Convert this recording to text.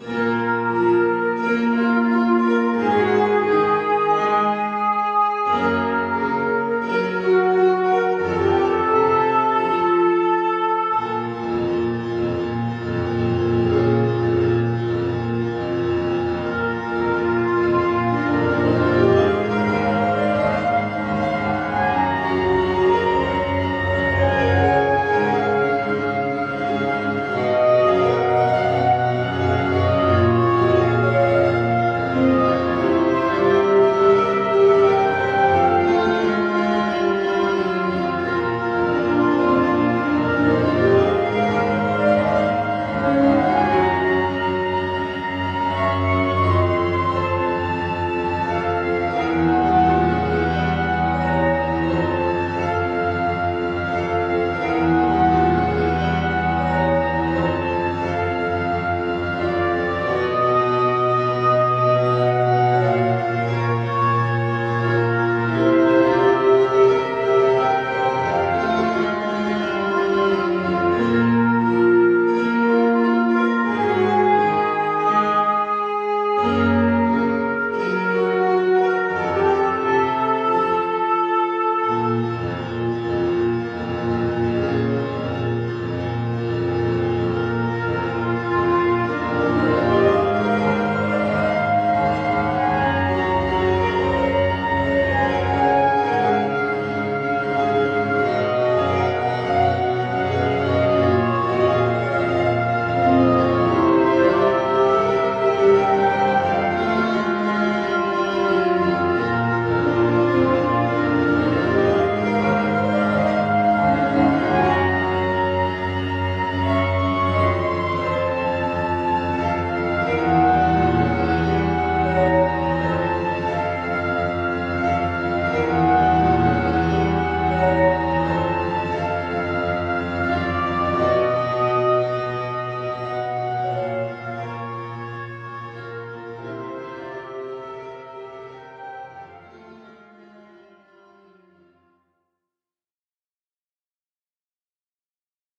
you.